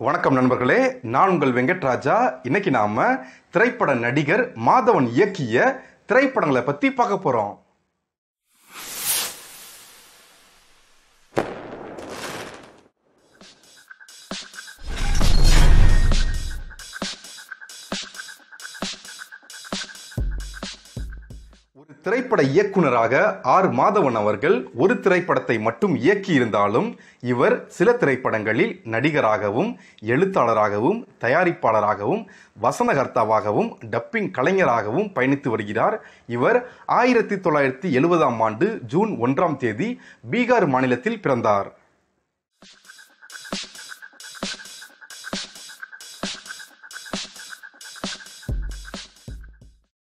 வணக்கம் நண்பர்களே நான் உங்கள் வெங்கட்ராஜா. இன்னைக்கு நாம திரைப்பட நடிகர் மாதவன் இயக்கிய திரைப்படங்களை பத்தி பார்க்க போறோம். ஒரு திரைப்பட இயக்குனராக ஆர். மாதவன் அவர்கள் ஒரு திரைப்படத்தை மட்டும் இயக்கியிருந்தாலும் இவர் சில திரைப்படங்களில் நடிகராகவும் எழுத்தாளராகவும் தயாரிப்பாளராகவும் வசனகர்த்தாவாகவும் டப்பிங் கலைஞராகவும் பயணித்து வருகிறார். இவர் ஆயிரத்தி தொள்ளாயிரத்தி எழுபதாம் ஆண்டு ஜூன் ஒன்றாம் தேதி பீகார் மாநிலத்தில் பிறந்தார்.